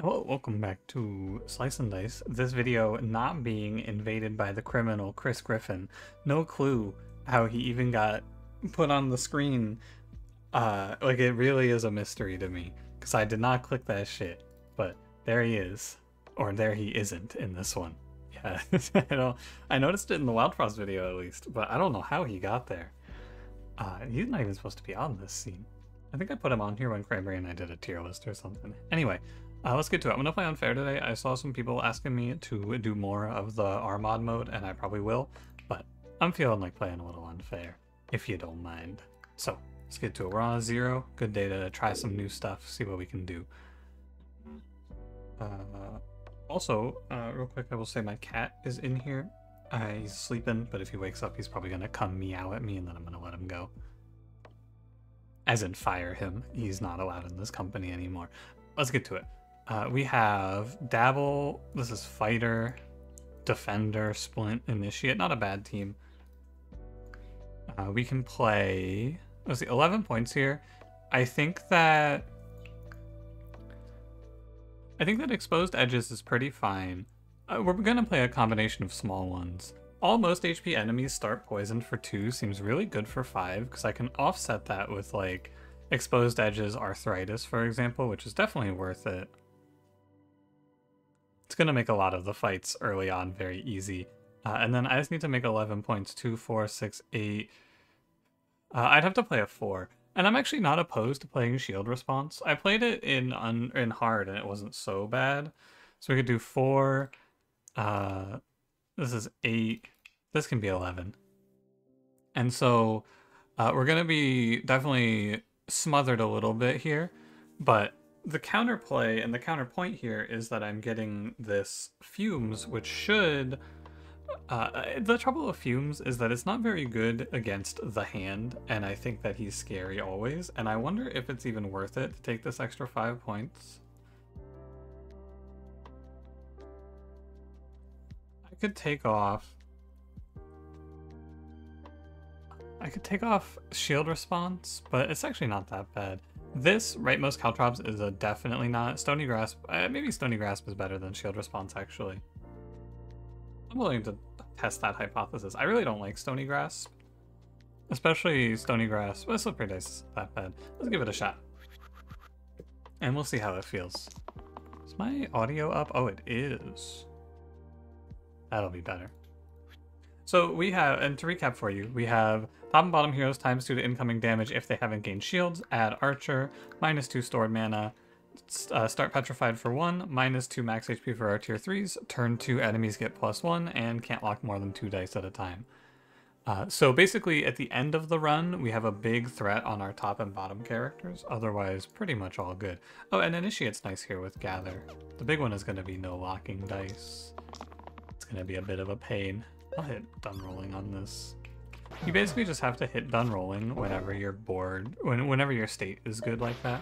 Hello, welcome back to Slice and Dice. This video not being invaded by the criminal Chris Griffin. No clue how he even got put on the screen. Uh, like it really is a mystery to me because I did not click that shit. But there he is, or there he isn't in this one. Yeah, I don't. I noticed it in the Wild Frost video at least, but I don't know how he got there. Uh, he's not even supposed to be on this scene. I think I put him on here when Cranberry and I did a tier list or something. Anyway, uh, let's get to it. I'm gonna play unfair today. I saw some people asking me to do more of the Armad mode, and I probably will, but I'm feeling like playing a little unfair, if you don't mind. So, let's get to it. We're on a zero. Good day to try some new stuff, see what we can do. Uh, also, uh, real quick, I will say my cat is in here. Uh, he's sleeping, but if he wakes up, he's probably gonna come meow at me, and then I'm gonna let him go. As in, fire him. He's not allowed in this company anymore. Let's get to it. Uh, we have Dabble. This is Fighter, Defender, Splint, Initiate. Not a bad team. Uh, we can play. Let's see, 11 points here. I think that. I think that Exposed Edges is pretty fine. Uh, we're gonna play a combination of small ones. All most HP enemies start poisoned for 2 seems really good for 5, because I can offset that with, like, Exposed Edges Arthritis, for example, which is definitely worth it. It's going to make a lot of the fights early on very easy. Uh, and then I just need to make 11 points, 2, 4, 6, 8. Uh, I'd have to play a 4. And I'm actually not opposed to playing Shield Response. I played it in un in hard and it wasn't so bad. So we could do 4, uh, this is 8. This can be 11. And so uh, we're going to be definitely smothered a little bit here. But the counterplay and the counterpoint here is that I'm getting this Fumes, which should... Uh, the trouble with Fumes is that it's not very good against the hand, and I think that he's scary always, and I wonder if it's even worth it to take this extra 5 points. I could take off... I could take off shield response, but it's actually not that bad. This, rightmost Caltrops, is a definitely not. Stony Grasp, uh, maybe Stony Grasp is better than shield response, actually. I'm willing to test that hypothesis. I really don't like Stony Grasp. Especially Stony Grasp. Well, Slippery Dice isn't that bad. Let's give it a shot. And we'll see how it feels. Is my audio up? Oh, it is. That'll be better. So we have, and to recap for you, we have top and bottom heroes times 2 to incoming damage if they haven't gained shields, add archer, minus 2 stored mana, uh, start petrified for 1, minus 2 max HP for our tier 3s, turn 2 enemies get plus 1, and can't lock more than 2 dice at a time. Uh, so basically, at the end of the run, we have a big threat on our top and bottom characters. Otherwise, pretty much all good. Oh, and Initiate's nice here with Gather. The big one is going to be no locking dice It's gonna be a bit of a pain. I'll hit done rolling on this. You basically just have to hit done rolling whenever you're bored, when, whenever your state is good like that.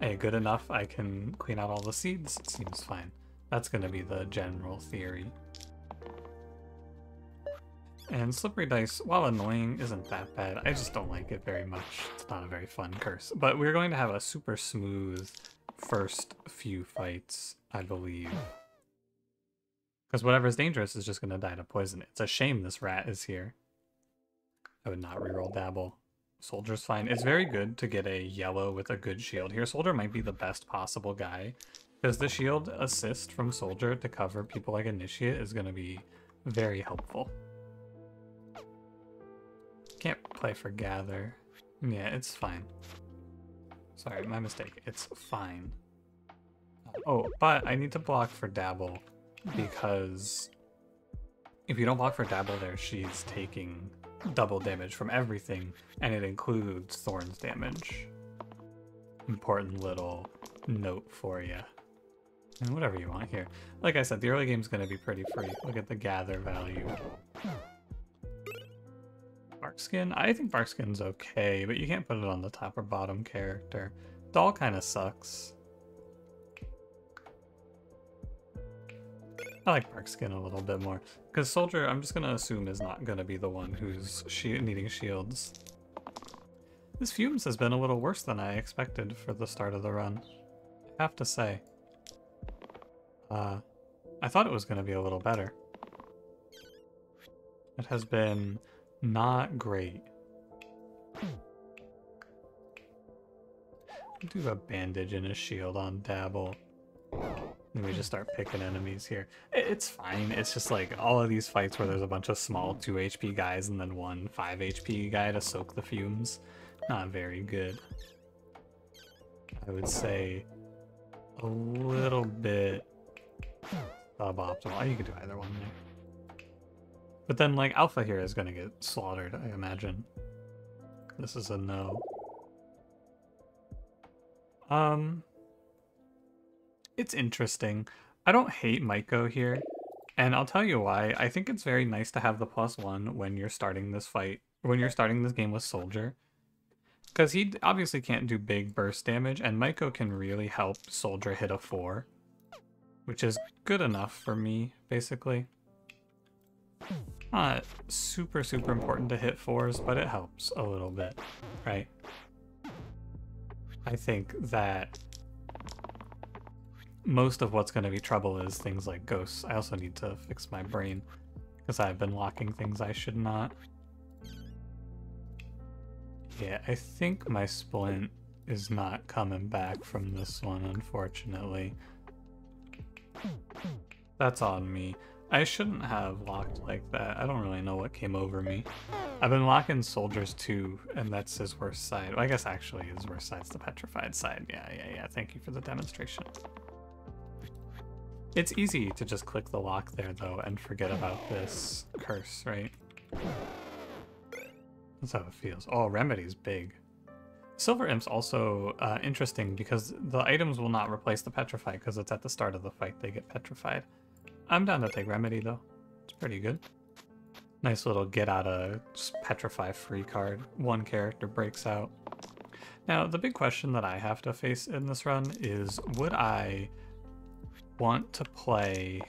Hey, good enough, I can clean out all the seeds, seems fine. That's gonna be the general theory. And Slippery Dice, while annoying, isn't that bad. I just don't like it very much. It's not a very fun curse. But we're going to have a super smooth first few fights, I believe. Because whatever's dangerous is just going to die to poison. It's a shame this rat is here. I would not reroll Dabble. Soldier's fine. It's very good to get a yellow with a good shield here. Soldier might be the best possible guy. Because the shield assist from Soldier to cover people like Initiate is going to be very helpful. Can't play for Gather. Yeah, it's fine. Sorry, my mistake. It's fine. Oh, but I need to block for Dabble because if you don't block for Dabble there, she's taking double damage from everything, and it includes Thorn's damage. Important little note for you. And whatever you want here. Like I said, the early game's going to be pretty free. Look at the gather value. Barkskin? I think Barkskin's okay, but you can't put it on the top or bottom character. Doll kind of sucks. I like Barkskin a little bit more. Because Soldier, I'm just going to assume, is not going to be the one who's she needing shields. This Fumes has been a little worse than I expected for the start of the run. I have to say. Uh, I thought it was going to be a little better. It has been not great. Do a bandage and a shield on Dabble. We just start picking enemies here. It's fine. It's just like all of these fights where there's a bunch of small 2 HP guys and then one 5 HP guy to soak the fumes. Not very good. I would say a little bit suboptimal. Oh, you could do either one there. But then like Alpha here is gonna get slaughtered, I imagine. This is a no. Um, it's interesting. I don't hate Maiko here, and I'll tell you why. I think it's very nice to have the plus one when you're starting this fight, when you're starting this game with Soldier. Because he obviously can't do big burst damage, and Maiko can really help Soldier hit a 4. Which is good enough for me, basically. Not super, super important to hit 4s, but it helps a little bit, right? I think that most of what's going to be trouble is things like ghosts. I also need to fix my brain because I've been locking things I should not. Yeah, I think my splint is not coming back from this one, unfortunately. That's on me. I shouldn't have locked like that. I don't really know what came over me. I've been locking soldiers too, and that's his worst side. Well, I guess actually his worst side's the petrified side. Yeah, yeah, yeah. Thank you for the demonstration. It's easy to just click the lock there though and forget about this curse, right? That's how it feels. Oh, Remedy's big. Silver Imp's also uh, interesting because the items will not replace the Petrify because it's at the start of the fight they get petrified. I'm down to take Remedy though. It's pretty good. Nice little get out of petrify free card. One character breaks out. Now, the big question that I have to face in this run is would I want to play.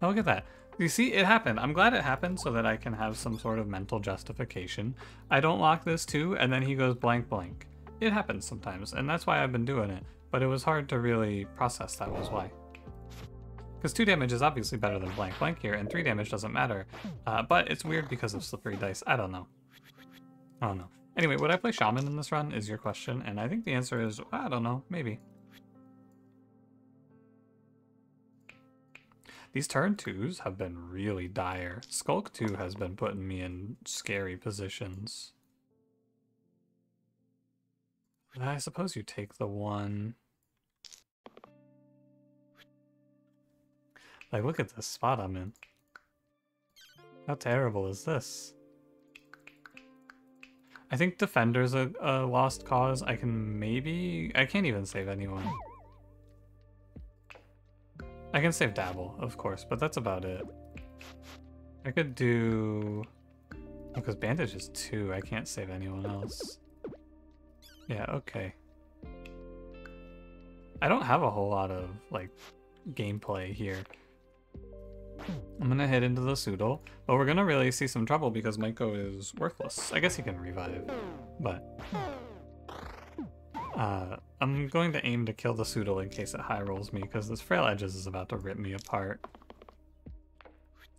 Oh, look at that. You see, it happened. I'm glad it happened so that I can have some sort of mental justification. I don't lock this too, and then he goes blank blank. It happens sometimes, and that's why I've been doing it. But it was hard to really process that was why. Because 2 damage is obviously better than blank blank here, and 3 damage doesn't matter. Uh, but it's weird because of slippery dice. I don't know. I don't know. Anyway, would I play Shaman in this run is your question, and I think the answer is, I don't know, maybe. These turn 2s have been really dire. Skulk 2 has been putting me in scary positions. I suppose you take the one... Like, look at this spot I'm in. How terrible is this? I think Defender's a, a lost cause. I can maybe... I can't even save anyone. I can save Dabble, of course, but that's about it. I could do... Because oh, Bandage is two, I can't save anyone else. Yeah, okay. I don't have a whole lot of, like, gameplay here. I'm gonna head into the Sudol, but we're gonna really see some trouble because Maiko is worthless. I guess he can revive, but... Uh, I'm going to aim to kill the Sudol in case it high rolls me, because this Frail Edges is about to rip me apart.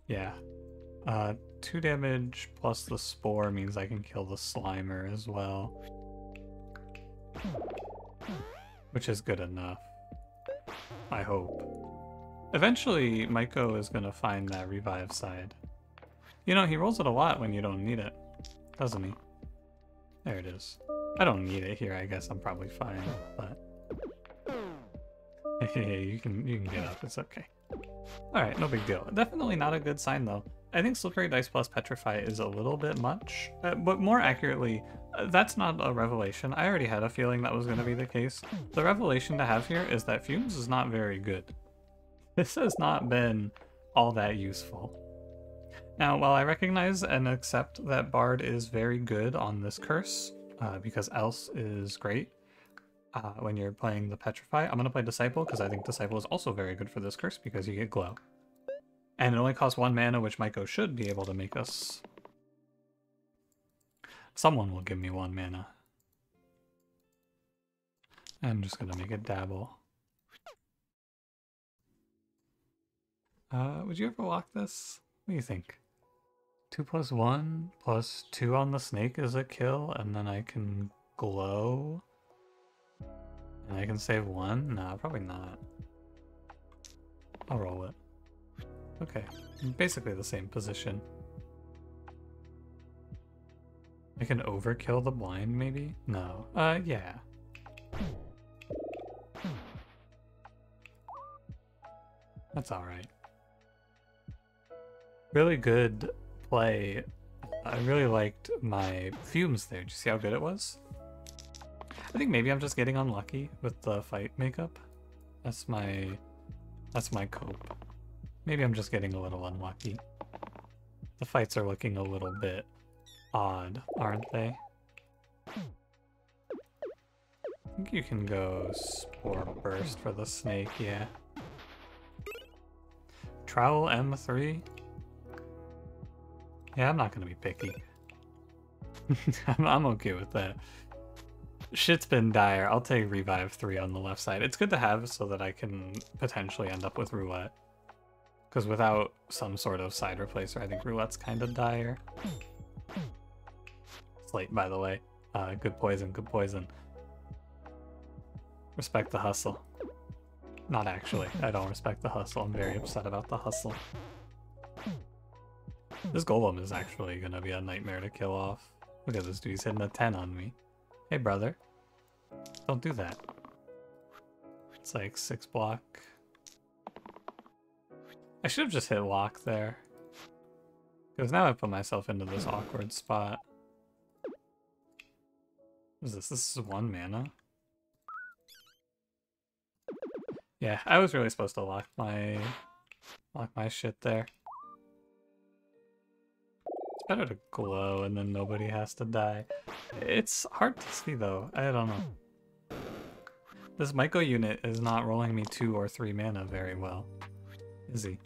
Yeah. Uh, 2 damage plus the Spore means I can kill the Slimer as well. Which is good enough. I hope. Eventually, Maiko is going to find that revive side. You know, he rolls it a lot when you don't need it, doesn't he? There it is. I don't need it here, I guess I'm probably fine, but... Hey, you can, you can get up, it's okay. Alright, no big deal. Definitely not a good sign, though. I think Slippery Dice plus Petrify is a little bit much, uh, but more accurately, uh, that's not a revelation. I already had a feeling that was going to be the case. The revelation to have here is that Fumes is not very good. This has not been all that useful. Now, while I recognize and accept that Bard is very good on this curse, uh, because else is great uh, when you're playing the Petrify. I'm going to play Disciple because I think Disciple is also very good for this curse because you get Glow. And it only costs one mana, which Maiko should be able to make us. Someone will give me one mana. I'm just going to make it dabble. Uh, would you ever lock this? What do you think? Two plus one plus two on the snake is a kill, and then I can glow. And I can save one? No, probably not. I'll roll it. Okay, basically the same position. I can overkill the blind, maybe? No. Uh, yeah. That's alright. Really good play. I really liked my fumes there. Did you see how good it was? I think maybe I'm just getting unlucky with the fight makeup. That's my that's my cope. Maybe I'm just getting a little unlucky. The fights are looking a little bit odd, aren't they? I think you can go Spore Burst for the snake, yeah. Trowel M3? Yeah, I'm not gonna be picky. I'm, I'm okay with that. Shit's been dire. I'll take Revive 3 on the left side. It's good to have so that I can potentially end up with Roulette. Because without some sort of side replacer, I think Roulette's kind of dire. Slate, by the way. Uh, good poison, good poison. Respect the hustle. Not actually. I don't respect the hustle. I'm very upset about the hustle. This golem is actually gonna be a nightmare to kill off. Look at this dude, he's hitting a 10 on me. Hey brother. Don't do that. It's like 6 block. I should have just hit lock there. Because now I put myself into this awkward spot. What is this? This is one mana? Yeah, I was really supposed to lock my lock my shit there. Better to glow and then nobody has to die. It's hard to see though. I don't know. This Maiko unit is not rolling me two or three mana very well. Is he?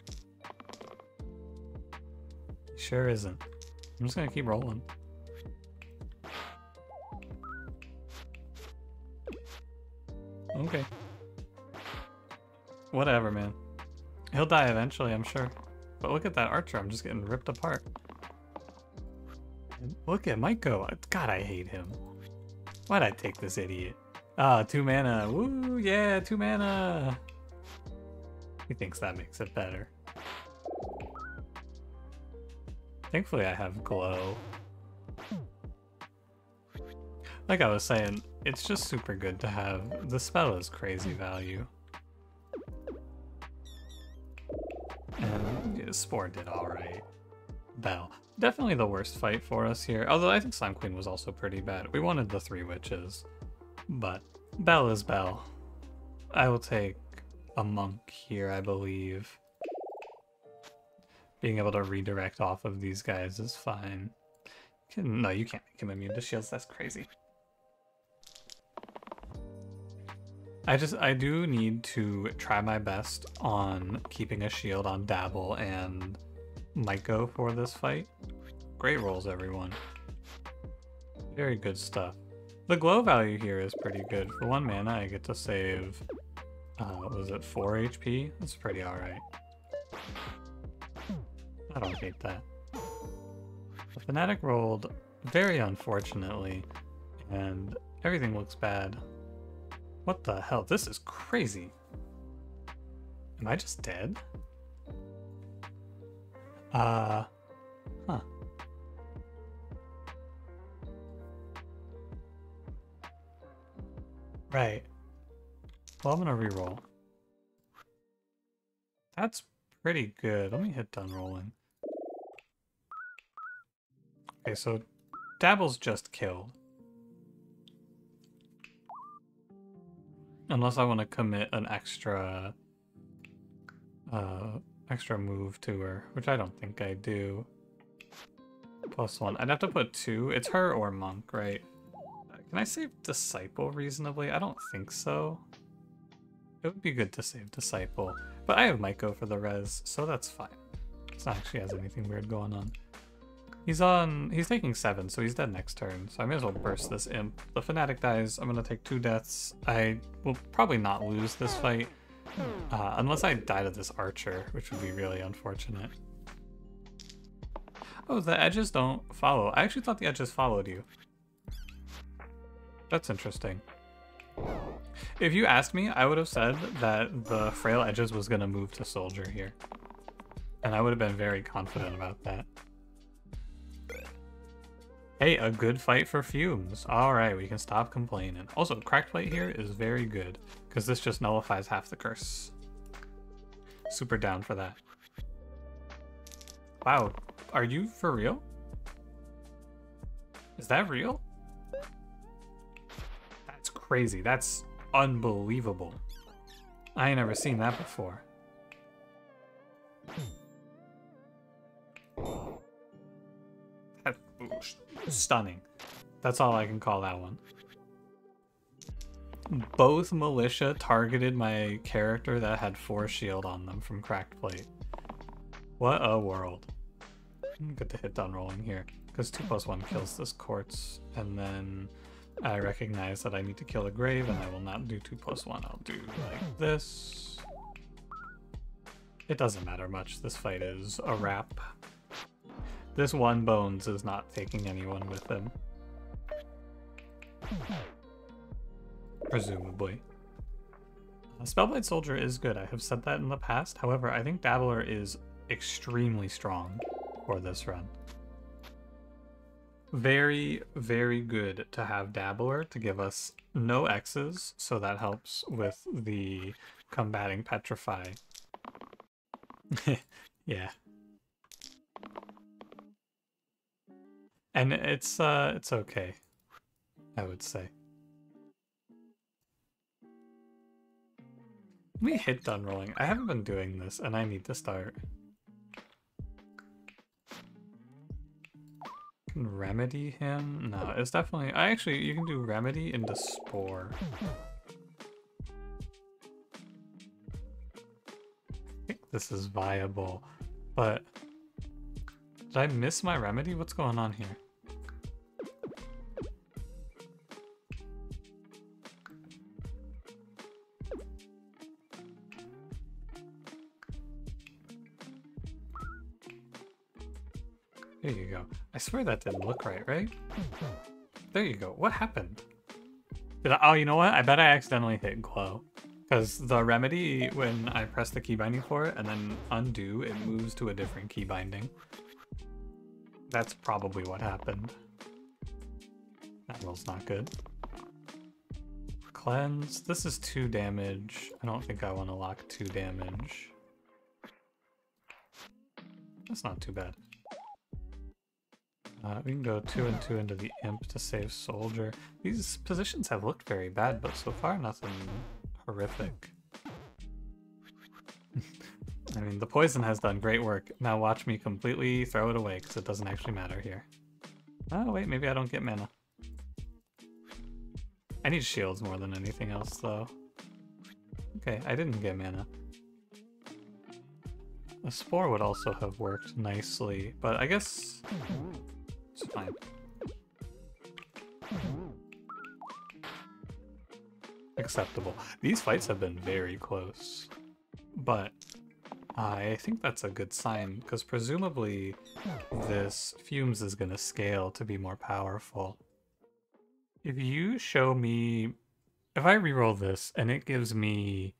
Sure isn't. I'm just gonna keep rolling. Okay. Whatever, man. He'll die eventually, I'm sure. But look at that archer, I'm just getting ripped apart. Look at Maiko. God, I hate him. Why'd I take this idiot? Ah, two mana. Woo, yeah, two mana. He thinks that makes it better. Thankfully I have glow. Like I was saying, it's just super good to have. The spell is crazy value. And yeah, Spore did alright. Bell. Definitely the worst fight for us here, although I think Slime Queen was also pretty bad. We wanted the three witches, but Bell is Bell. I will take a monk here, I believe. Being able to redirect off of these guys is fine. No, you can't make him immune to shields, that's crazy. I just, I do need to try my best on keeping a shield on Dabble and Maiko for this fight. Great rolls, everyone. Very good stuff. The glow value here is pretty good. For one mana, I get to save, uh, was it 4 HP? That's pretty alright. I don't hate that. The Fanatic rolled very unfortunately, and everything looks bad. What the hell? This is crazy. Am I just dead? Uh, huh. Right. Well, I'm gonna re-roll. That's pretty good. Let me hit done rolling. Okay, so Dabble's just killed. Unless I want to commit an extra uh, extra move to her, which I don't think I do. Plus one. I'd have to put two. It's her or monk, right? Uh, can I save disciple reasonably? I don't think so. It would be good to save disciple. But I have Maiko for the res, so that's fine. It's not actually has anything weird going on. He's on, he's taking seven, so he's dead next turn. So I may as well burst this imp. The Fanatic dies, I'm gonna take two deaths. I will probably not lose this fight. Uh, unless I die to this archer, which would be really unfortunate. Oh, the edges don't follow. I actually thought the edges followed you. That's interesting. If you asked me, I would have said that the frail edges was going to move to soldier here. And I would have been very confident about that. Hey, a good fight for fumes. Alright, we can stop complaining. Also, cracked plate here is very good, because this just nullifies half the curse. Super down for that. Wow, are you for real? Is that real? That's crazy. That's unbelievable. I ain't never seen that before. That, stunning. That's all I can call that one. Both militia targeted my character that had four shield on them from cracked plate. What a world. Get the hit done rolling here. Because 2 plus 1 kills this quartz, and then I recognize that I need to kill a grave, and I will not do 2 plus 1. I'll do like this. It doesn't matter much. This fight is a wrap. This one Bones is not taking anyone with him. Presumably. Uh, Spellblade Soldier is good. I have said that in the past. However, I think Dabbler is extremely strong for this run. Very, very good to have Dabbler to give us no X's, so that helps with the combating Petrify. yeah. And it's uh it's okay, I would say. We hit done rolling. I haven't been doing this and I need to start. can remedy him? No, it's definitely... I actually, you can do remedy into spore. I think this is viable, but... Did I miss my remedy? What's going on here? I swear that didn't look right, right? There you go. What happened? Did I, oh, you know what? I bet I accidentally hit glow. Because the remedy, when I press the key binding for it and then undo, it moves to a different key binding. That's probably what happened. That roll's not good. Cleanse. This is 2 damage. I don't think I want to lock 2 damage. That's not too bad. Uh, we can go two and two into the imp to save soldier. These positions have looked very bad, but so far nothing horrific. I mean, the poison has done great work. Now watch me completely throw it away because it doesn't actually matter here. Oh wait, maybe I don't get mana. I need shields more than anything else though. Okay, I didn't get mana. A spore would also have worked nicely, but I guess it's fine. Acceptable. These fights have been very close, but I think that's a good sign, because presumably this Fumes is going to scale to be more powerful. If you show me... If I reroll this and it gives me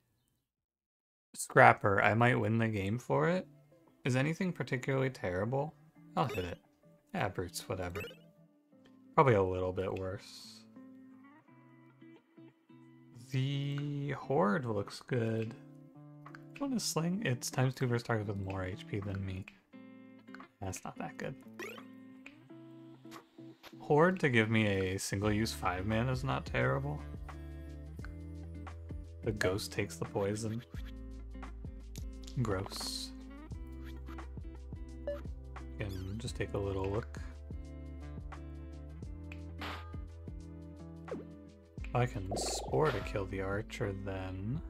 Scrapper, I might win the game for it. Is anything particularly terrible? I'll hit it. Yeah, whatever. Probably a little bit worse. The Horde looks good. Want to sling? It's times two versus target with more HP than me. That's not that good. Horde to give me a single-use 5 man is not terrible. The ghost takes the poison. Gross. Can just take a little look. I can spore to kill the archer then.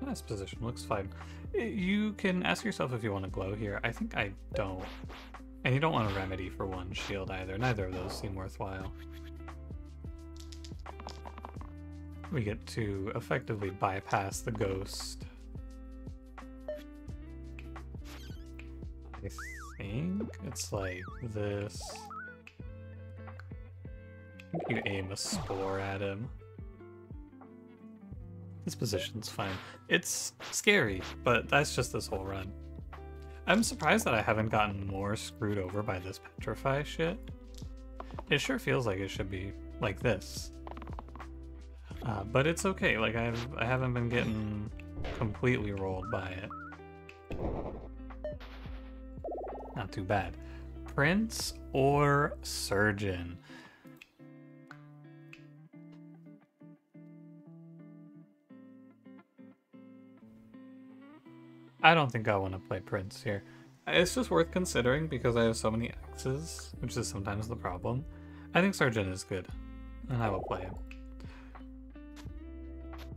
Nice position, looks fine. Eh, you can ask yourself if you want to glow here. I think I don't. And you don't want a remedy for one shield either. Neither of those seem worthwhile. we get to effectively bypass the ghost. I think it's like this. You aim a spore at him. This position's fine. It's scary, but that's just this whole run. I'm surprised that I haven't gotten more screwed over by this petrify shit. It sure feels like it should be like this. Uh, but it's okay, like I've, I haven't been getting completely rolled by it. Not too bad. Prince or Surgeon? I don't think I want to play Prince here. It's just worth considering because I have so many X's, which is sometimes the problem. I think Surgeon is good, and I will play him.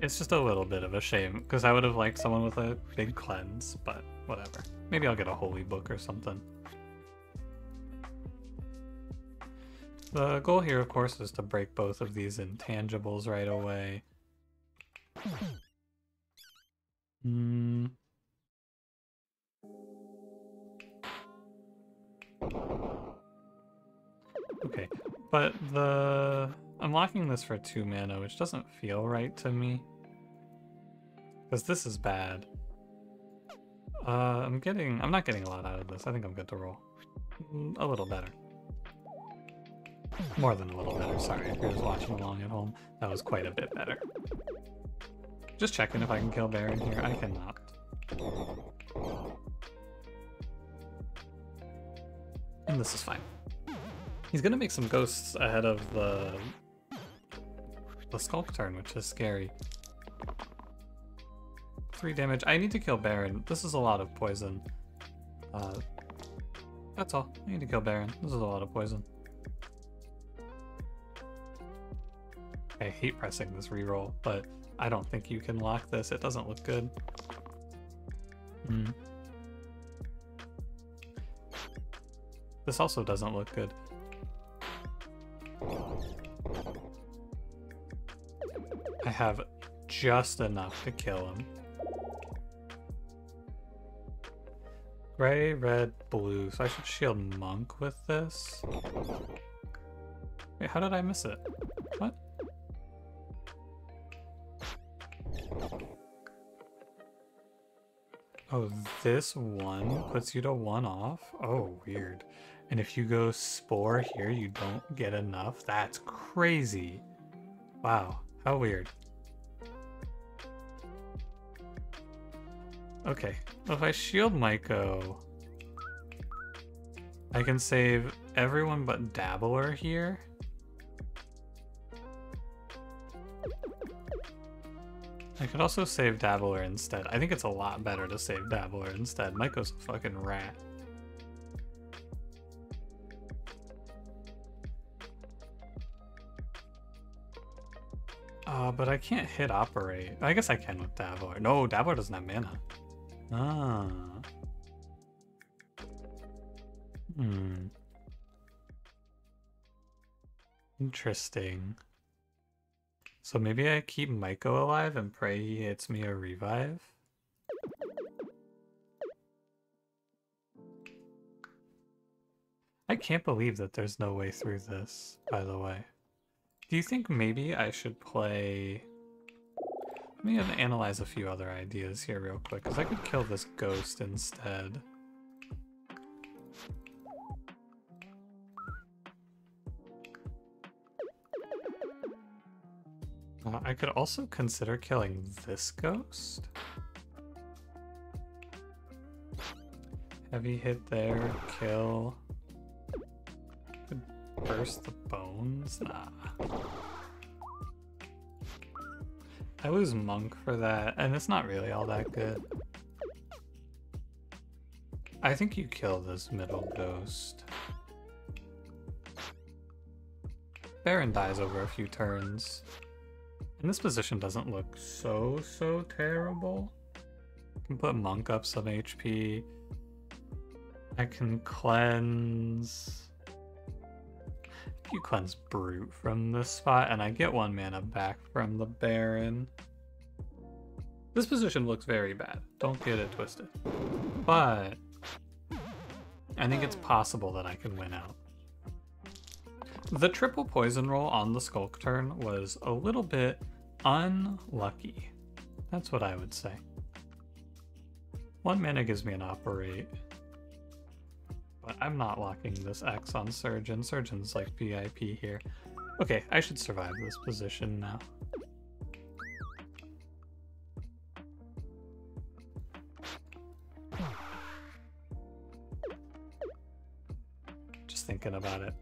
It's just a little bit of a shame, because I would have liked someone with a big cleanse, but whatever. Maybe I'll get a holy book or something. The goal here, of course, is to break both of these intangibles right away. Hmm. Okay, but the... Unlocking this for 2 mana, which doesn't feel right to me. Because this is bad. Uh, I'm getting... I'm not getting a lot out of this. I think I'm good to roll. Mm, a little better. More than a little better, sorry. If you're just watching along at home, that was quite a bit better. Just checking if I can kill Baron here. I cannot. And this is fine. He's gonna make some ghosts ahead of the the Skulk turn, which is scary. Three damage. I need to kill Baron. This is a lot of poison. Uh, that's all. I need to kill Baron. This is a lot of poison. I hate pressing this reroll, but I don't think you can lock this. It doesn't look good. Hmm. This also doesn't look good. I have just enough to kill him. Gray, red, blue. So I should shield Monk with this. Wait, how did I miss it? What? Oh, this one puts you to one off? Oh, weird. And if you go Spore here, you don't get enough? That's crazy. Wow, how weird. Okay, Well, if I shield Maiko, I can save everyone but Dabbler here. I could also save Dabbler instead. I think it's a lot better to save Dabbler instead. Maiko's a fucking rat. Uh, but I can't hit operate. I guess I can with Dabbler. No, Dabbler doesn't have mana. Ah. Hmm. Interesting. So maybe I keep Maiko alive and pray he hits me a revive? I can't believe that there's no way through this, by the way. Do you think maybe I should play... Let me analyze a few other ideas here real quick, because I could kill this ghost instead. Uh, I could also consider killing this ghost. Heavy hit there, kill. Could burst the bones? Nah. I lose Monk for that, and it's not really all that good. I think you kill this middle ghost. Baron dies over a few turns. And this position doesn't look so, so terrible. I can put Monk up some HP. I can cleanse. You cleanse Brute from this spot, and I get one mana back from the Baron. This position looks very bad. Don't get it twisted. But I think it's possible that I can win out. The triple poison roll on the Skulk turn was a little bit unlucky. That's what I would say. One mana gives me an operate. But I'm not locking this X on Surgeon. Surgeon's like VIP here. Okay, I should survive this position now. Just thinking about it.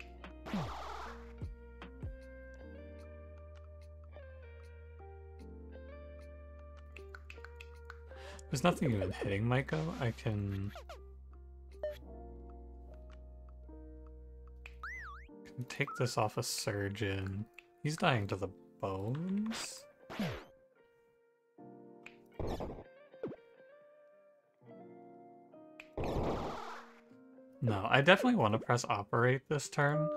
There's nothing even hitting Maiko. I can... take this off a surgeon. He's dying to the bones? No, I definitely want to press operate this turn.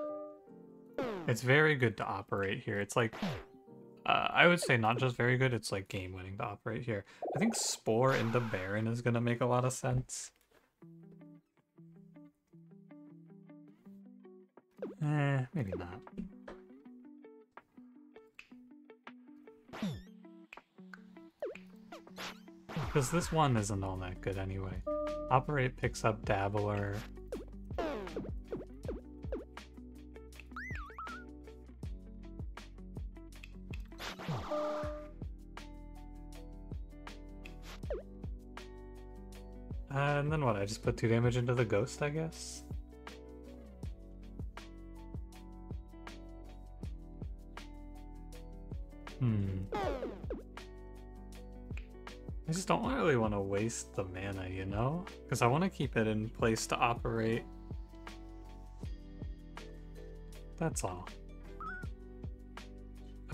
It's very good to operate here. It's like uh, I would say not just very good, it's like game winning to operate here. I think Spore into Baron is going to make a lot of sense. Eh, maybe not. Because this one isn't all that good anyway. Operate picks up Dabbler. Uh, and then what? I just put two damage into the ghost, I guess? The mana, you know? Because I want to keep it in place to operate. That's all.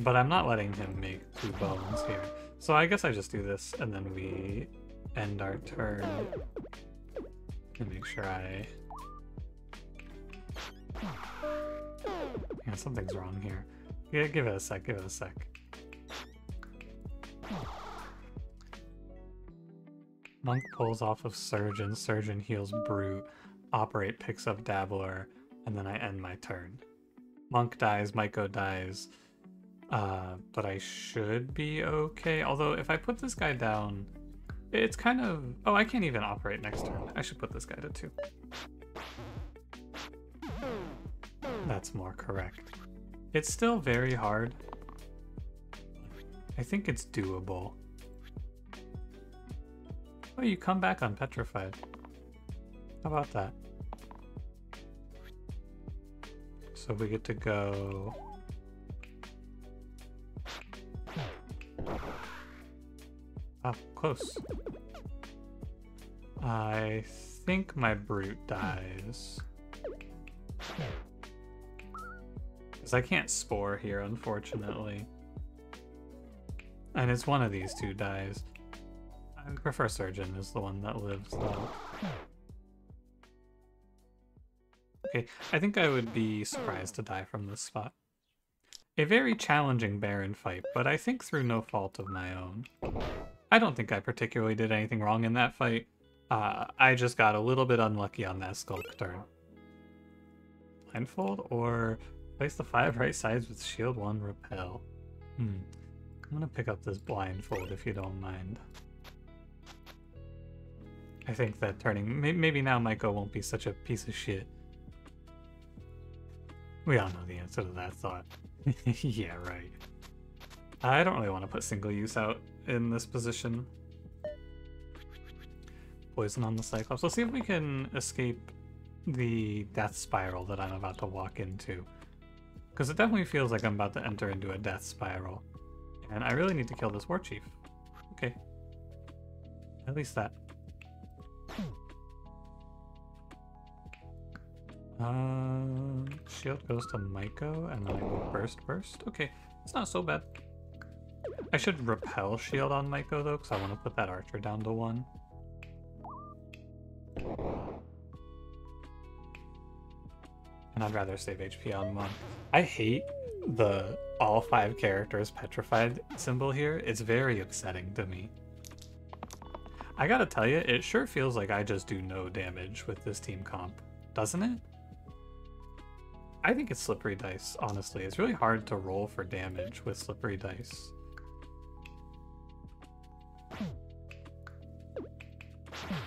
But I'm not letting him make two bones here. So I guess I just do this, and then we end our turn. And make sure I... Yeah, something's wrong here. Yeah, give it a sec, give it a sec. Monk pulls off of Surgeon, Surgeon heals Brute, Operate picks up Dabbler, and then I end my turn. Monk dies, Maiko dies, uh, but I should be okay. Although if I put this guy down, it's kind of... Oh, I can't even operate next turn. I should put this guy to 2. That's more correct. It's still very hard. I think it's doable. Oh, you come back on Petrified. How about that? So we get to go... Ah, close. I think my brute dies. Because I can't spore here, unfortunately. And it's one of these two dies. I prefer Surgeon is the one that lives, though. Okay, I think I would be surprised to die from this spot. A very challenging Baron fight, but I think through no fault of my own. I don't think I particularly did anything wrong in that fight. Uh, I just got a little bit unlucky on that Skulk turn. Blindfold or place the five right sides with shield one repel. Hmm. I'm gonna pick up this blindfold if you don't mind. I think that turning maybe now Maiko won't be such a piece of shit. We all know the answer to that thought. yeah, right. I don't really want to put single use out in this position. Poison on the Cyclops. Let's see if we can escape the death spiral that I'm about to walk into. Because it definitely feels like I'm about to enter into a death spiral. And I really need to kill this war chief. Okay. At least that. Uh, shield goes to Maiko, and then I go burst burst. Okay, it's not so bad. I should repel shield on Maiko though, because I want to put that archer down to one. And I'd rather save HP on one. I hate the all five characters petrified symbol here. It's very upsetting to me. I gotta tell you, it sure feels like I just do no damage with this team comp, doesn't it? I think it's slippery dice, honestly. It's really hard to roll for damage with slippery dice.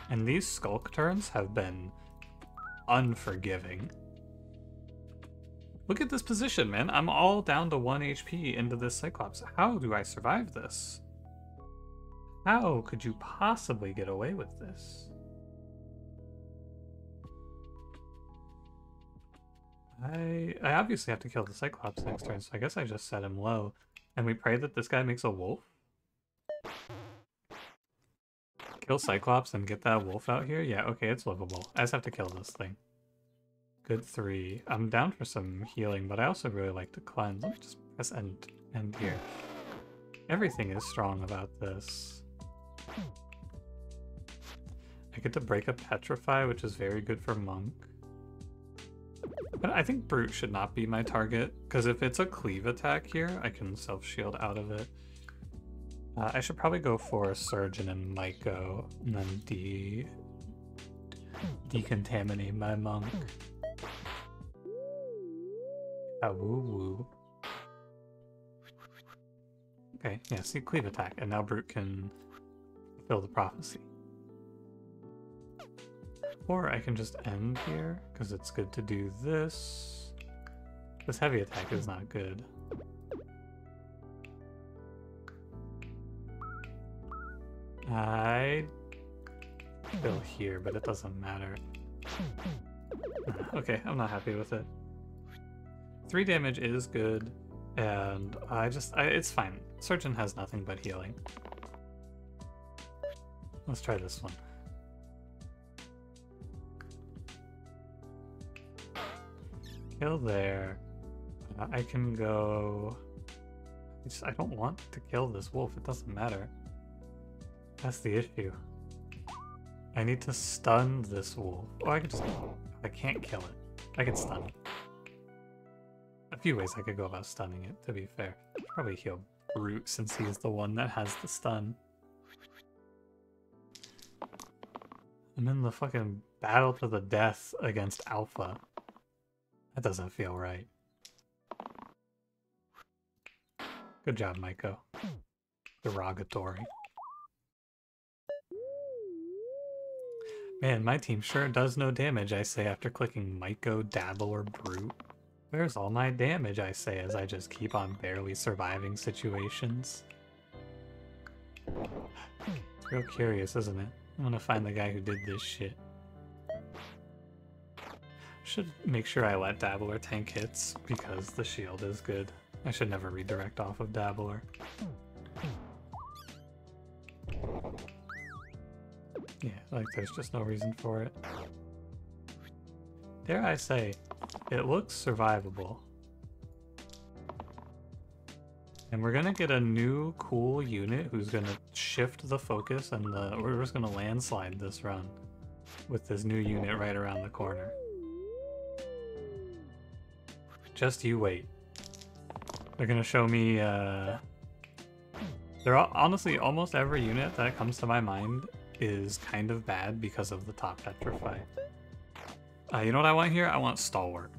And these skulk turns have been unforgiving. Look at this position, man. I'm all down to 1 HP into this Cyclops. How do I survive this? How could you possibly get away with this? I I obviously have to kill the Cyclops next turn, so I guess I just set him low. And we pray that this guy makes a wolf? Kill Cyclops and get that wolf out here? Yeah, okay, it's livable. I just have to kill this thing. Good three. I'm down for some healing, but I also really like to cleanse. Let me just press end, end here. Everything is strong about this. I get to break a Petrify, which is very good for Monk. But I think Brute should not be my target, because if it's a cleave attack here, I can self-shield out of it. Uh, I should probably go for a Surgeon and Maiko, and then de decontaminate my monk. Ah, woo woo. Okay, yeah, see, cleave attack, and now Brute can fulfill the prophecy. Or I can just end here, because it's good to do this. This heavy attack is not good. I kill here, but it doesn't matter. Ah, okay, I'm not happy with it. Three damage is good, and I just, I, it's fine. Surgeon has nothing but healing. Let's try this one. Kill there. Uh, I can go... I, I don't want to kill this wolf, it doesn't matter. That's the issue. I need to stun this wolf. Oh, I can just... I can't kill it. I can stun it. A few ways I could go about stunning it, to be fair. Probably heal Brute since he's the one that has the stun. I'm in the fucking battle to the death against Alpha. That doesn't feel right. Good job, Maiko. Derogatory. Man, my team sure does no damage, I say after clicking Maiko, Dabbler, or Brute. Where's all my damage, I say as I just keep on barely surviving situations. It's real curious, isn't it? I want to find the guy who did this shit. Should make sure I let Dabbler tank hits because the shield is good. I should never redirect off of Dabbler. Yeah, like there's just no reason for it. Dare I say, it looks survivable. And we're gonna get a new cool unit who's gonna shift the focus and the we're just gonna landslide this run with this new unit right around the corner. Just you wait. They're gonna show me uh they're all, honestly almost every unit that comes to my mind is kind of bad because of the top petrify. Uh, you know what I want here? I want stalwart.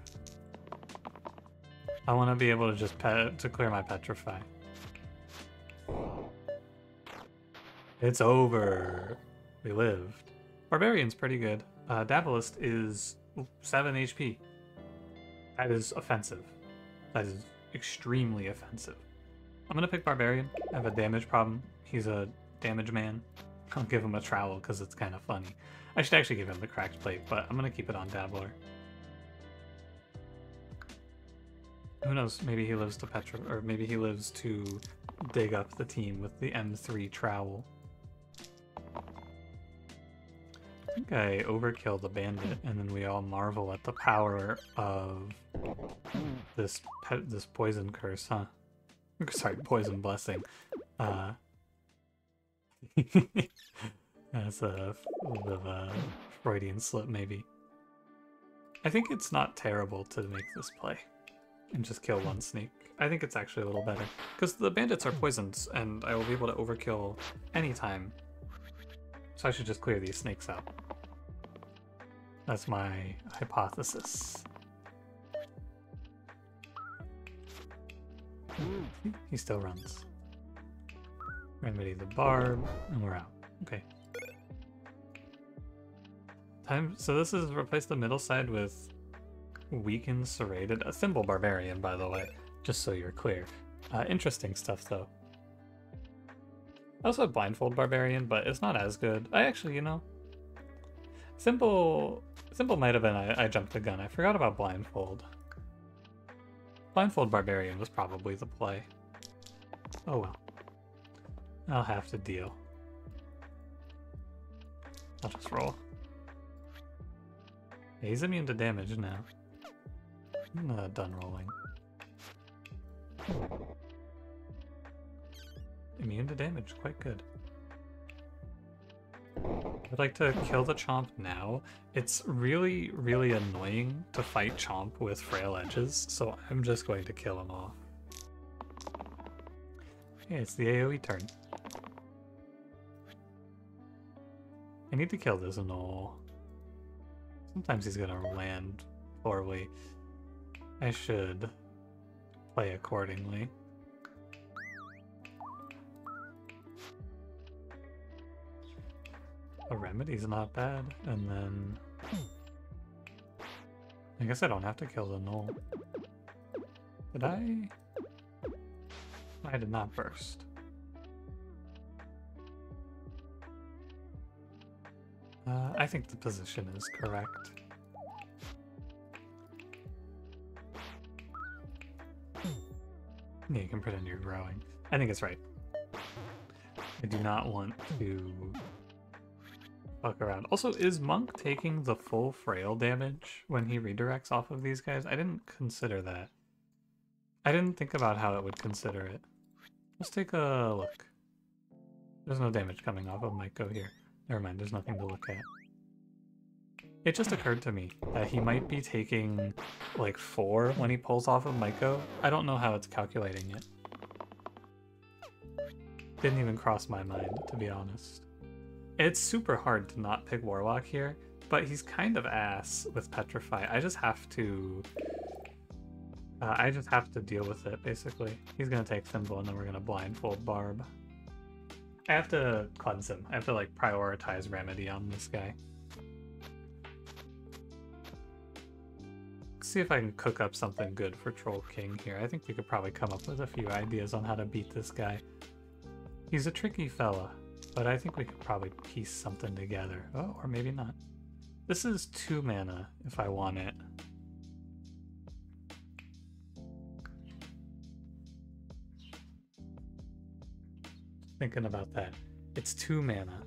I want to be able to just pet to clear my petrify. It's over. We lived. Barbarian's pretty good. Uh, Dabalist is 7 HP. That is offensive. That is extremely offensive. I'm gonna pick Barbarian. I have a damage problem. He's a damage man. I'll give him a trowel because it's kind of funny. I should actually give him the cracked plate, but I'm gonna keep it on Dabbler. Who knows? Maybe he lives to Petra, or maybe he lives to dig up the team with the M3 trowel. I think I overkill the bandit, and then we all marvel at the power of this this poison curse, huh? Sorry, poison blessing. Uh, that's a, bit of a Freudian slip, maybe. I think it's not terrible to make this play and just kill one sneak. I think it's actually a little better because the bandits are poisoned and I will be able to overkill anytime. So I should just clear these snakes out. That's my hypothesis. He still runs. Remedy the barb, and we're out. Okay. Time. So this is replace the middle side with weakened serrated, a thimble barbarian, by the way, just so you're clear. Uh, interesting stuff though. I also have blindfold barbarian, but it's not as good. I actually, you know, Simple, simple might have been I, I jumped the gun. I forgot about blindfold. Blindfold Barbarian was probably the play. Oh well. I'll have to deal. I'll just roll. He's immune to damage now. Uh, done rolling. Immune to damage, quite good. I'd like to kill the Chomp now. It's really, really annoying to fight Chomp with frail edges, so I'm just going to kill him off. Yeah, it's the AoE turn. I need to kill this Gnoll. Sometimes he's gonna land poorly. I should play accordingly. A remedy's not bad, and then... I guess I don't have to kill the Gnoll. Did I? I did not burst. Uh, I think the position is correct. Yeah, you can pretend you're growing. I think it's right. I do not want to fuck around. Also, is Monk taking the full frail damage when he redirects off of these guys? I didn't consider that. I didn't think about how it would consider it. Let's take a look. There's no damage coming off of Maiko here. Never mind, there's nothing to look at. It just occurred to me that he might be taking like four when he pulls off of Maiko. I don't know how it's calculating it. Didn't even cross my mind, to be honest. It's super hard to not pick Warlock here, but he's kind of ass with Petrify. I just have to... Uh, I just have to deal with it, basically. He's gonna take Thimble and then we're gonna blindfold Barb. I have to cleanse him. I have to, like, prioritize Remedy on this guy. See if I can cook up something good for Troll King here. I think we could probably come up with a few ideas on how to beat this guy. He's a tricky fella. But I think we could probably piece something together. Oh, or maybe not. This is two mana if I want it. Thinking about that. It's two mana.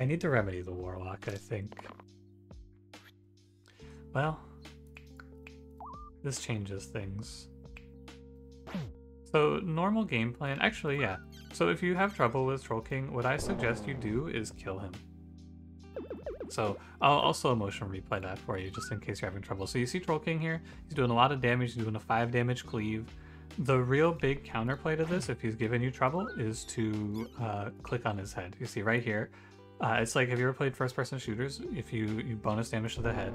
I need to remedy the Warlock, I think. Well, this changes things. So normal game plan, actually, yeah. So if you have trouble with Troll King, what I suggest you do is kill him. So I'll also emotion replay that for you, just in case you're having trouble. So you see Troll King here, he's doing a lot of damage, he's doing a 5 damage cleave. The real big counterplay to this, if he's giving you trouble, is to uh, click on his head. You see right here, uh, it's like, have you ever played first-person shooters? If you, you bonus damage to the head,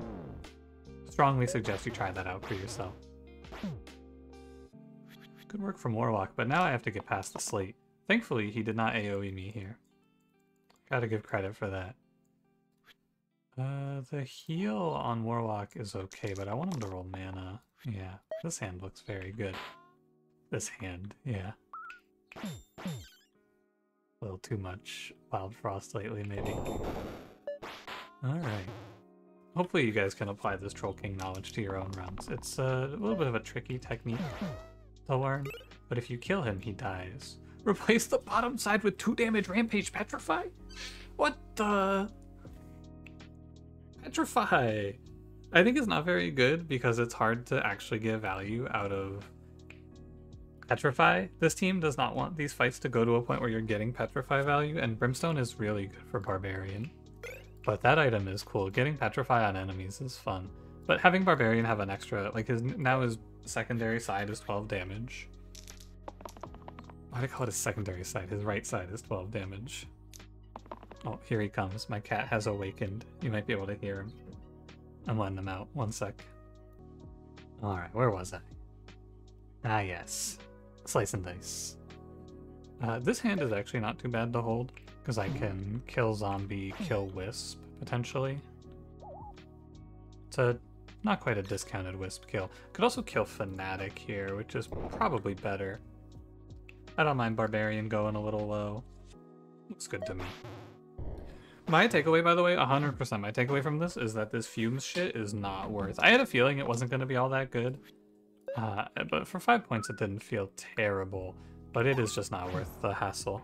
strongly suggest you try that out for yourself. Good work from Warlock, but now I have to get past the slate. Thankfully, he did not AoE me here. Gotta give credit for that. Uh, the heal on Warlock is okay, but I want him to roll mana. Yeah, this hand looks very good. This hand, yeah. A little too much Wildfrost lately, maybe. Alright. Hopefully you guys can apply this Troll King knowledge to your own runs. It's a little bit of a tricky technique to learn, but if you kill him, he dies. Replace the bottom side with 2 damage Rampage Petrify? What the? Petrify! I think it's not very good because it's hard to actually get value out of Petrify. This team does not want these fights to go to a point where you're getting Petrify value, and Brimstone is really good for Barbarian. But that item is cool. Getting Petrify on enemies is fun. But having Barbarian have an extra, like his now his secondary side is 12 damage. Why do I call it his secondary side? His right side is 12 damage. Oh, here he comes. My cat has awakened. You might be able to hear him. I'm letting him out. One sec. Alright, where was I? Ah, yes. Slice and dice. Uh, this hand is actually not too bad to hold, because I can kill zombie, kill wisp, potentially. It's a not quite a discounted wisp kill. Could also kill fanatic here, which is probably better. I don't mind barbarian going a little low. Looks good to me. My takeaway, by the way, 100% my takeaway from this is that this fumes shit is not worth. I had a feeling it wasn't going to be all that good, uh, but for five points it didn't feel terrible, but it is just not worth the hassle.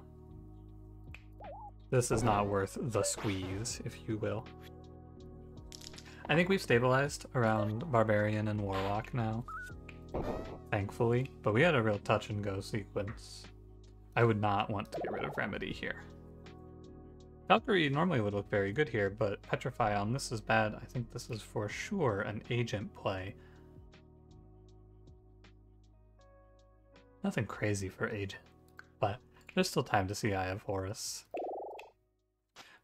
This is not worth the squeeze, if you will. I think we've stabilized around Barbarian and Warlock now, thankfully, but we had a real touch and go sequence. I would not want to get rid of Remedy here. Valkyrie normally would look very good here, but Petrify on this is bad. I think this is for sure an agent play. Nothing crazy for agent, but there's still time to see Eye of Horus.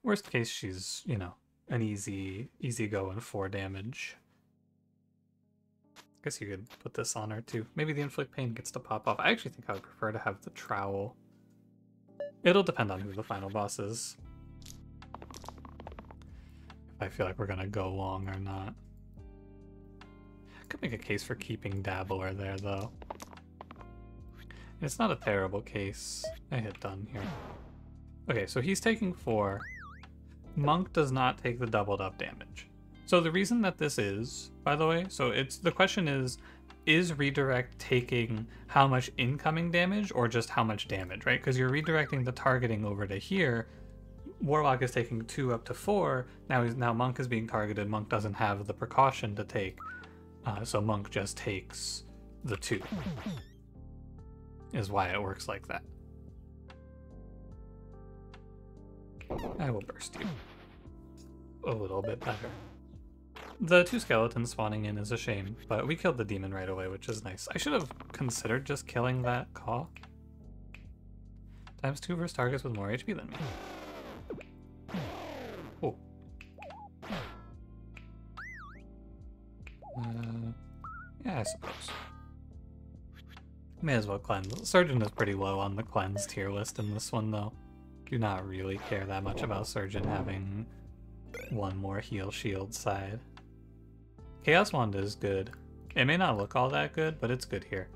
Worst case, she's, you know, an easy, easy go and 4 damage. Guess you could put this on her too. Maybe the Inflict Pain gets to pop off. I actually think I would prefer to have the Trowel. It'll depend on who the final boss is. If I feel like we're gonna go long or not. Could make a case for keeping Dabbler there though. It's not a terrible case. I hit done here. Okay, so he's taking four. Monk does not take the doubled up damage. So the reason that this is, by the way, so it's the question is, is redirect taking how much incoming damage or just how much damage, right? Because you're redirecting the targeting over to here. Warlock is taking two up to four. Now he's now Monk is being targeted. Monk doesn't have the precaution to take, uh, so Monk just takes the two. Is why it works like that. I will burst you. A little bit better. The two skeletons spawning in is a shame, but we killed the demon right away, which is nice. I should have considered just killing that caw. Times two versus targets with more HP than me. Oh. Uh, yeah, I suppose. May as well cleanse. Surgeon is pretty low on the cleanse tier list in this one, though do not really care that much about Surgeon having one more heal shield side. Chaos Wand is good. It may not look all that good, but it's good here.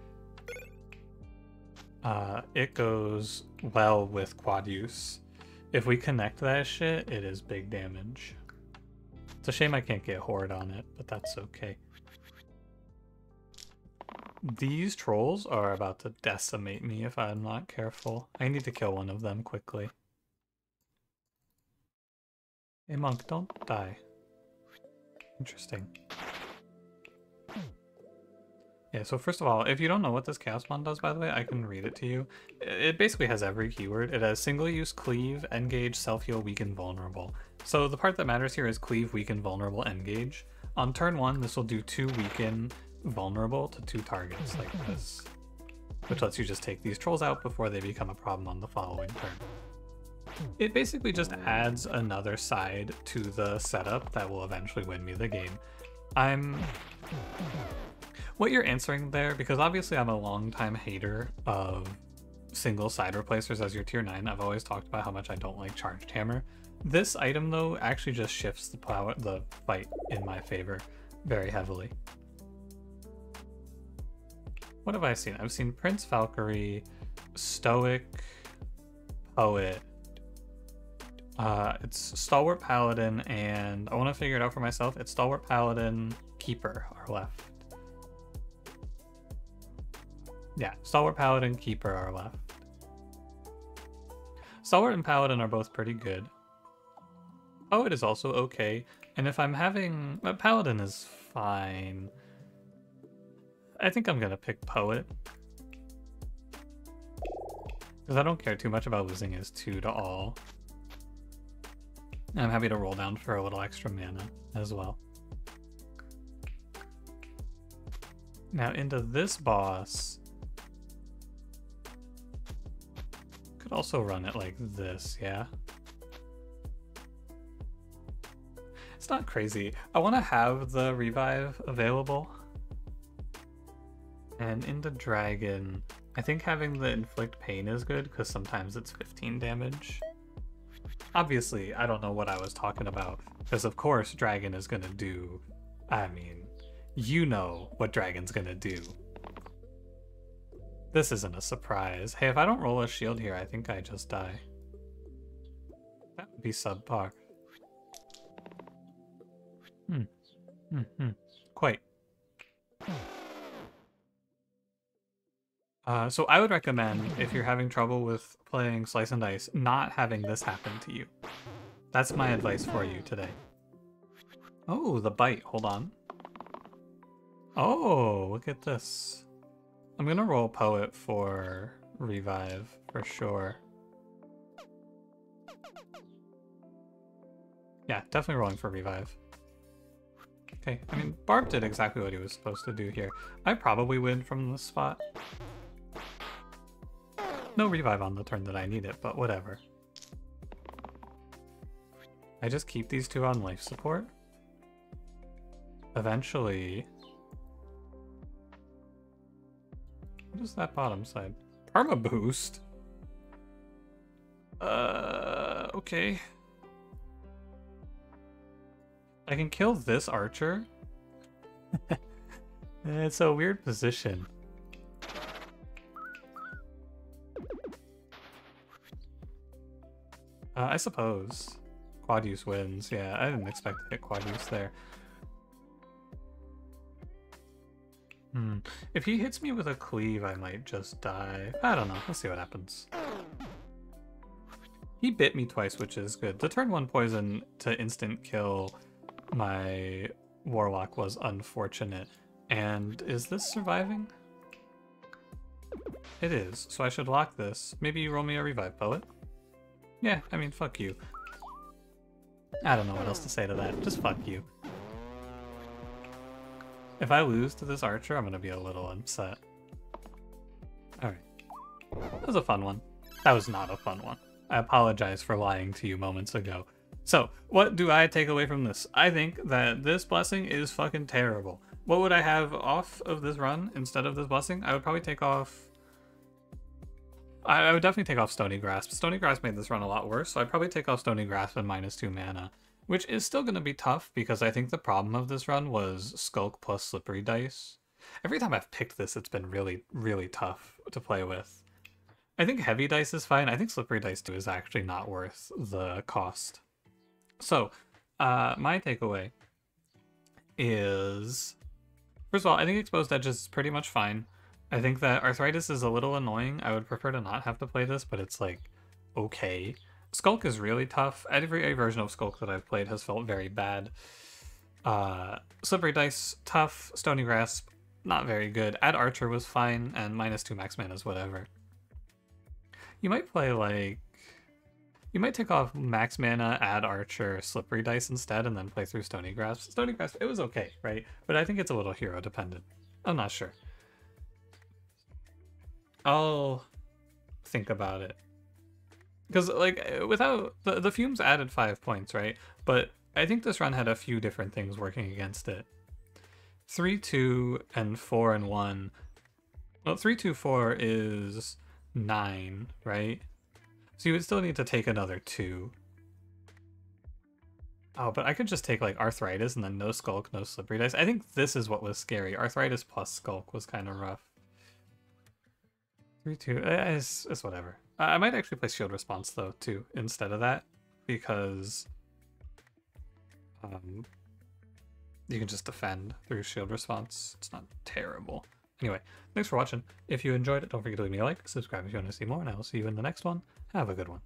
Uh, it goes well with quad use. If we connect that shit, it is big damage. It's a shame I can't get Horde on it, but that's okay. These trolls are about to decimate me if I'm not careful. I need to kill one of them quickly. Hey monk, don't die. Interesting. Yeah, so first of all, if you don't know what this Chaos Wand does, by the way, I can read it to you. It basically has every keyword. It has single-use, cleave, engage, self-heal, weaken, vulnerable. So the part that matters here is cleave, weaken, vulnerable, engage. On turn one, this will do two weaken, vulnerable to two targets like this, which lets you just take these trolls out before they become a problem on the following turn. It basically just adds another side to the setup that will eventually win me the game. I'm... What you're answering there, because obviously I'm a long-time hater of single side replacers as your tier 9. I've always talked about how much I don't like Charged Hammer. This item, though, actually just shifts the, power, the fight in my favor very heavily. What have I seen? I've seen Prince Valkyrie, Stoic, Poet, uh, it's Stalwart Paladin, and I want to figure it out for myself. It's Stalwart Paladin, Keeper are left. Yeah, Stalwart Paladin, Keeper are left. Stalwart and Paladin are both pretty good. Poet is also okay, and if I'm having... Uh, Paladin is fine. I think I'm gonna pick Poet. Because I don't care too much about losing his 2 to all. And I'm happy to roll down for a little extra mana as well. Now into this boss, could also run it like this, yeah? It's not crazy. I want to have the revive available. And into dragon, I think having the inflict pain is good because sometimes it's 15 damage. Obviously, I don't know what I was talking about because of course dragon is gonna do, I mean, you know what dragon's gonna do. This isn't a surprise. Hey, if I don't roll a shield here, I think I just die. That would be subpar. Hmm. Hmm. hmm. Quite. Uh, so I would recommend, if you're having trouble with playing Slice and Dice, not having this happen to you. That's my advice for you today. Oh, the bite. Hold on. Oh, look at this. I'm gonna roll Poet for Revive, for sure. Yeah, definitely rolling for Revive. Okay, I mean, Barb did exactly what he was supposed to do here. I probably win from this spot. No revive on the turn that I need it, but whatever. I just keep these two on life support. Eventually... What is that bottom side? Perma boost? Uh, okay. I can kill this archer. it's a weird position. Uh, I suppose. Quad use wins. Yeah, I didn't expect to hit quad use there. Hmm. If he hits me with a cleave, I might just die. I don't know. Let's see what happens. He bit me twice, which is good. The turn one poison to instant kill my warlock was unfortunate. And is this surviving? It is, so I should lock this. Maybe you roll me a revive poet. Yeah, I mean, fuck you. I don't know what else to say to that. Just fuck you. If I lose to this archer, I'm gonna be a little upset. Alright. That was a fun one. That was not a fun one. I apologize for lying to you moments ago. So, what do I take away from this? I think that this blessing is fucking terrible. What would I have off of this run instead of this blessing? I would probably take off I, I would definitely take off Stony Grasp. Stony Grasp made this run a lot worse, so I'd probably take off Stony Grasp and minus two mana, which is still going to be tough because I think the problem of this run was Skulk plus Slippery Dice. Every time I've picked this, it's been really, really tough to play with. I think Heavy Dice is fine. I think Slippery Dice 2 is actually not worth the cost. So, uh, my takeaway is... First of all, I think Exposed Edge is pretty much fine. I think that Arthritis is a little annoying. I would prefer to not have to play this, but it's like okay. Skulk is really tough. Every version of Skulk that I've played has felt very bad. Uh, Slippery Dice, tough. Stony Grasp, not very good. Add Archer was fine, and minus two max mana is whatever. You might play like... You might take off max mana, add Archer, Slippery Dice instead, and then play through Stony Grasp. Stony Grasp, it was okay, right? But I think it's a little hero dependent. I'm not sure. I'll think about it. Because, like, uh, without... The, the fumes added five points, right? But I think this run had a few different things working against it. 3, 2, and 4 and 1. Well, 3, 2, 4 is 9, right? So you would still need to take another 2. Oh, but I could just take, like, Arthritis and then no Skulk, no Slippery Dice. I think this is what was scary. Arthritis plus Skulk was kind of rough. Three two. Uh, it's, it's whatever. I might actually play shield response though too instead of that because um, you can just defend through shield response. It's not terrible. Anyway, thanks for watching. If you enjoyed it, don't forget to leave me a like, subscribe if you want to see more, and I will see you in the next one. Have a good one.